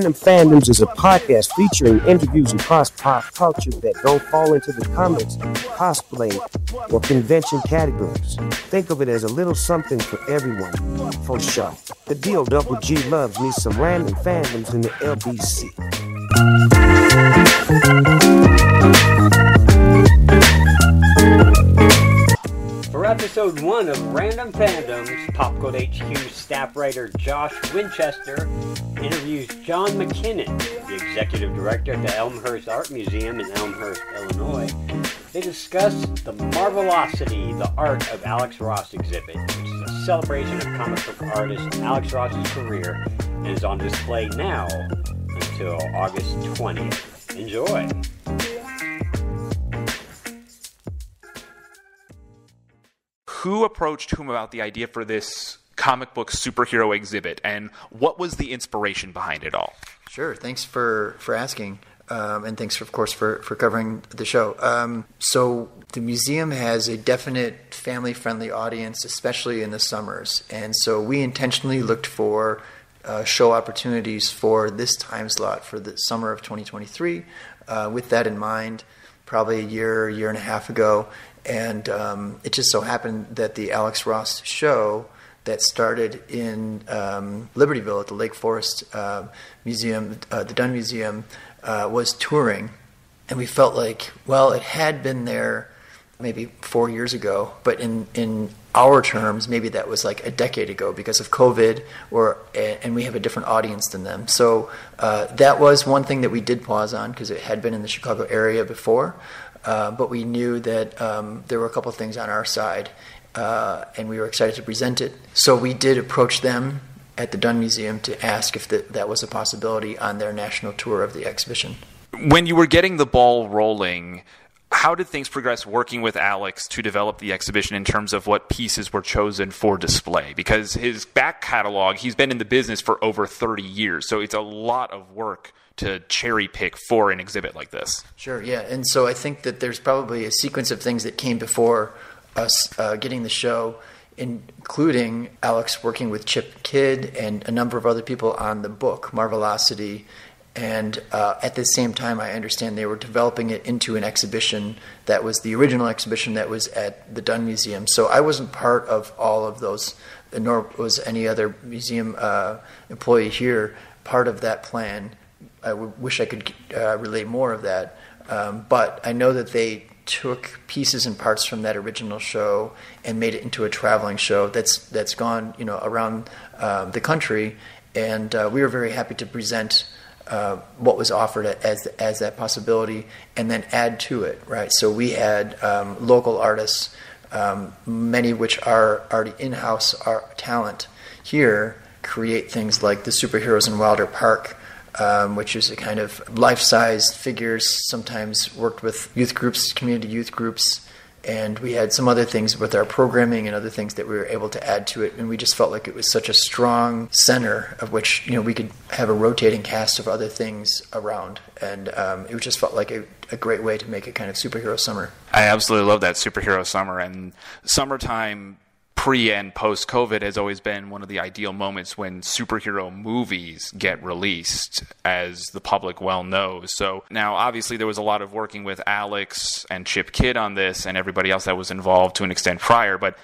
Random Fandoms is a podcast featuring interviews across pop culture that don't fall into the comics, cosplay, or convention categories. Think of it as a little something for everyone, for sure. The deal Double G loves me some random fandoms in the LBC. Episode one of Random Fandoms, Pop Cult HQ staff writer Josh Winchester interviews John McKinnon, the executive director at the Elmhurst Art Museum in Elmhurst, Illinois. They discuss the Marvelocity, the art of Alex Ross exhibit, which is a celebration of comic book artist Alex Ross's career and is on display now until August 20th. Enjoy! Who approached whom about the idea for this comic book superhero exhibit, and what was the inspiration behind it all? Sure. Thanks for for asking, um, and thanks, for, of course, for for covering the show. Um, so the museum has a definite family-friendly audience, especially in the summers, and so we intentionally looked for uh, show opportunities for this time slot for the summer of 2023. Uh, with that in mind, probably a year, year and a half ago, and um, it just so happened that the Alex Ross show that started in um, Libertyville at the Lake Forest uh, Museum, uh, the Dunn Museum, uh, was touring. And we felt like, well, it had been there maybe four years ago, but in, in our terms, maybe that was like a decade ago because of COVID, or and we have a different audience than them. So uh, that was one thing that we did pause on because it had been in the Chicago area before. Uh, but we knew that um, there were a couple things on our side, uh, and we were excited to present it. So we did approach them at the Dunn Museum to ask if the, that was a possibility on their national tour of the exhibition. When you were getting the ball rolling, how did things progress working with Alex to develop the exhibition in terms of what pieces were chosen for display? Because his back catalog, he's been in the business for over 30 years, so it's a lot of work to cherry pick for an exhibit like this. Sure, yeah. And so I think that there's probably a sequence of things that came before us uh, getting the show, including Alex working with Chip Kidd and a number of other people on the book, Marvelocity. And uh, at the same time, I understand they were developing it into an exhibition that was the original exhibition that was at the Dunn Museum. So I wasn't part of all of those, nor was any other museum uh, employee here part of that plan. I wish I could uh, relay more of that. Um, but I know that they took pieces and parts from that original show and made it into a traveling show that's that's gone you know around uh, the country, and uh, we were very happy to present uh, what was offered as as that possibility, and then add to it. Right, so we had um, local artists, um, many of which are already in-house art talent here, create things like the superheroes in Wilder Park um, which is a kind of life-sized figures. Sometimes worked with youth groups, community youth groups, and we had some other things with our programming and other things that we were able to add to it. And we just felt like it was such a strong center of which you know we could have a rotating cast of other things around, and um, it just felt like a, a great way to make a kind of superhero summer. I absolutely love that superhero summer and summertime pre and post COVID has always been one of the ideal moments when superhero movies get released, as the public well knows. So now, obviously, there was a lot of working with Alex and Chip Kidd on this and everybody else that was involved to an extent prior, but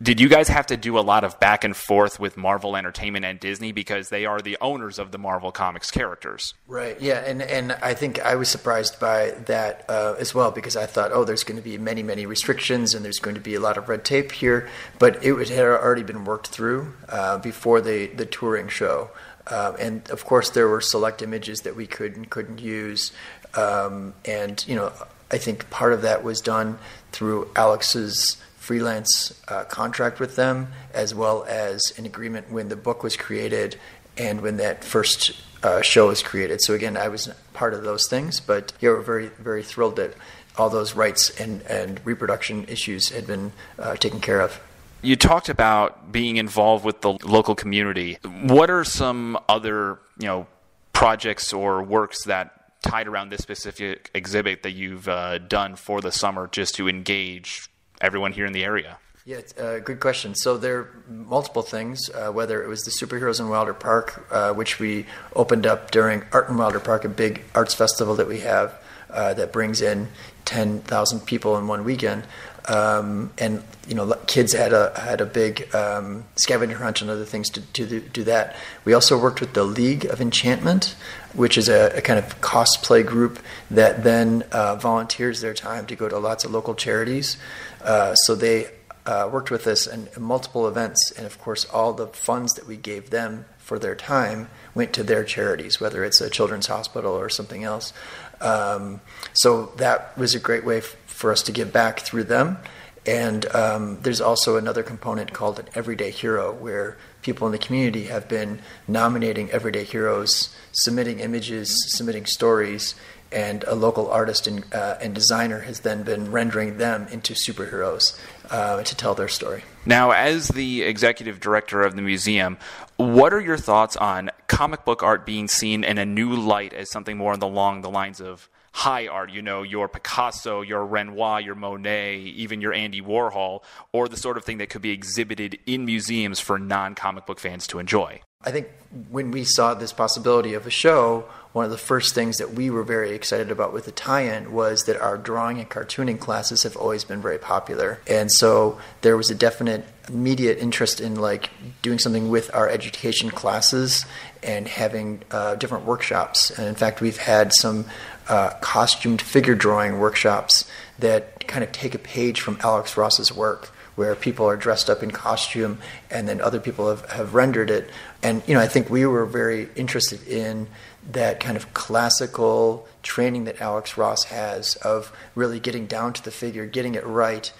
did you guys have to do a lot of back and forth with Marvel Entertainment and Disney because they are the owners of the Marvel Comics characters? Right. Yeah, and and I think I was surprised by that uh, as well because I thought, oh, there's going to be many many restrictions and there's going to be a lot of red tape here, but it had already been worked through uh, before the the touring show, uh, and of course there were select images that we could and couldn't use, um, and you know I think part of that was done through Alex's freelance uh, contract with them, as well as an agreement when the book was created and when that first uh, show was created. So again, I was part of those things, but yeah, we're very very thrilled that all those rights and, and reproduction issues had been uh, taken care of. You talked about being involved with the local community. What are some other, you know, projects or works that tied around this specific exhibit that you've uh, done for the summer just to engage everyone here in the area? Yeah, a good question. So there are multiple things, uh, whether it was the Superheroes in Wilder Park, uh, which we opened up during Art in Wilder Park, a big arts festival that we have uh, that brings in 10,000 people in one weekend. Um, and you know, kids had a had a big um, scavenger hunt and other things to, to do that. We also worked with the League of Enchantment, which is a, a kind of cosplay group that then uh, volunteers their time to go to lots of local charities. Uh, so they uh, worked with us in, in multiple events, and of course, all the funds that we gave them for their time went to their charities, whether it's a children's hospital or something else. Um, so that was a great way f- for us to give back through them. And um, there's also another component called an everyday hero, where people in the community have been nominating everyday heroes, submitting images, submitting stories, and a local artist and, uh, and designer has then been rendering them into superheroes uh, to tell their story. Now, as the executive director of the museum, what are your thoughts on comic book art being seen in a new light as something more along the lines of high art, you know, your Picasso, your Renoir, your Monet, even your Andy Warhol, or the sort of thing that could be exhibited in museums for non comic book fans to enjoy? I think when we saw this possibility of a show, one of the first things that we were very excited about with the tie-in was that our drawing and cartooning classes have always been very popular, and so there was a definite immediate interest in like doing something with our education classes and having uh, different workshops. And in fact, we've had some uh, costumed figure drawing workshops that kind of take a page from Alex Ross's work where people are dressed up in costume and then other people have, have rendered it. And, you know, I think we were very interested in that kind of classical training that Alex Ross has of really getting down to the figure, getting it right,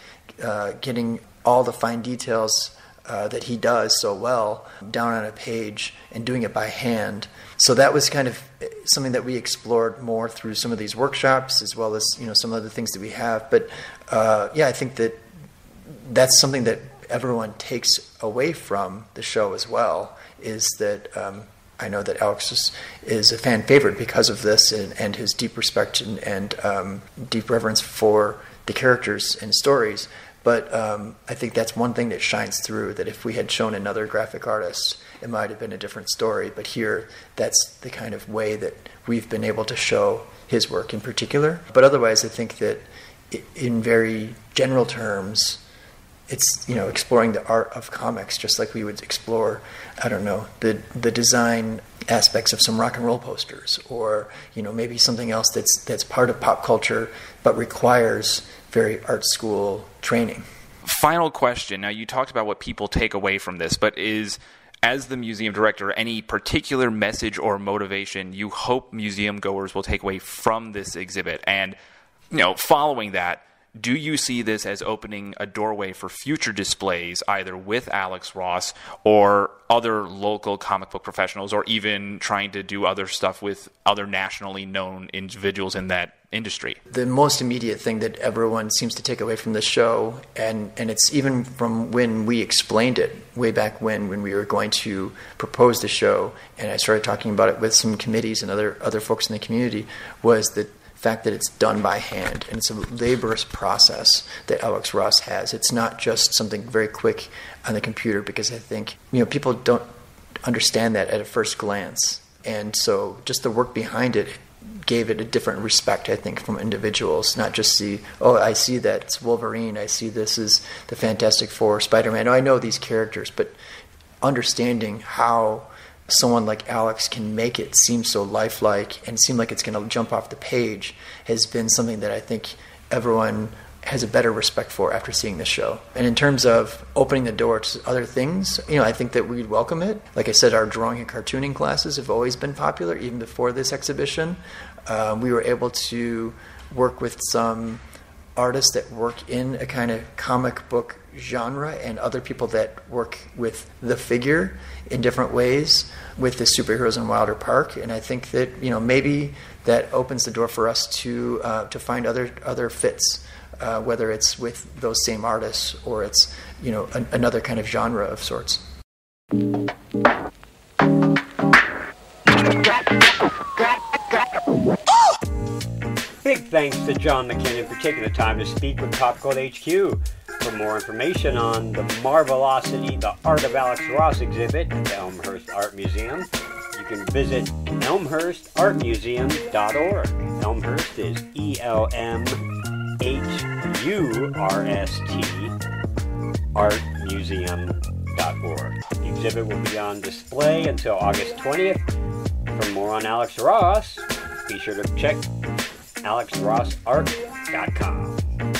uh, getting all the fine details uh, that he does so well down on a page and doing it by hand. So that was kind of something that we explored more through some of these workshops as well as you know some other things that we have. But uh, yeah, I think that that's something that everyone takes away from the show as well. Is that um, I know that Alex is, is, a fan favorite because of this and, and his deep respect and, and um, deep reverence for the characters and stories. But um, I think that's one thing that shines through. That if we had shown another graphic artist, it might have been a different story. But here, that's the kind of way that we've been able to show his work in particular. But otherwise, I think that in very general terms, it's you know exploring the art of comics just like we would explore I don't know the the design aspects of some rock and roll posters or you know maybe something else that's that's part of pop culture but requires very art school training. Final question. Now, you talked about what people take away from this, but is as the museum director, any particular message or motivation you hope museum goers will take away from this exhibit? And, you know, following that, do you see this as opening a doorway for future displays, either with Alex Ross or other local comic book professionals, or even trying to do other stuff with other nationally known individuals in that industry? The most immediate thing that everyone seems to take away from the show, and, and it's even from when we explained it way back when, when we were going to propose the show, and I started talking about it with some committees and other, other folks in the community, was that fact that it's done by hand and it's a laborious process that Alex Ross has. It's not just something very quick on the computer because I think you know people don't understand that at a first glance, and so just the work behind it gave it a different respect, I think, from individuals. Not just see, oh, I see that it's Wolverine, I see this is the Fantastic Four, Spider Man. Oh, I know these characters, but understanding how someone like Alex can make it seem so lifelike and seem like it's going to jump off the page has been something that I think everyone has a better respect for after seeing this show. And in terms of opening the door to other things, you know, I think that we'd welcome it. Like I said, our drawing and cartooning classes have always been popular, even before this exhibition. Um, we were able to work with some artists that work in a kind of comic book genre and other people that work with the figure in different ways with the superheroes in Wilder Park. And I think that you know maybe that opens the door for us to uh, to find other other fits, uh, whether it's with those same artists or it's you know an, another kind of genre of sorts. Thanks to John McKinnon for taking the time to speak with Pop Cult HQ. For more information on the Marvelocity, the Art of Alex Ross exhibit at the Elmhurst Art Museum, you can visit elmhurstartmuseum.org. Elmhurst is E L M H U R S T artmuseum.org. The exhibit will be on display until August 20th. For more on Alex Ross, be sure to check alexrossart.com.